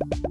you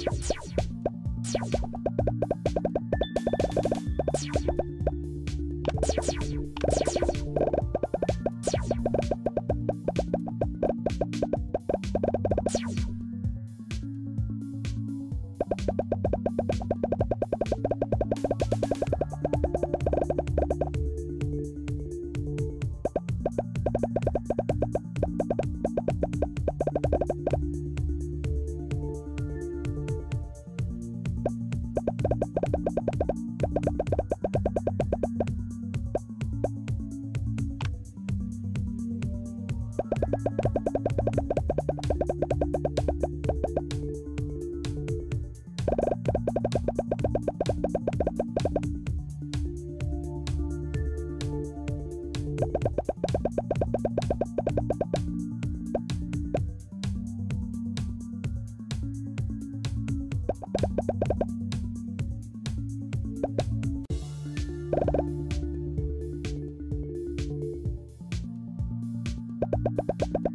you you Thank you.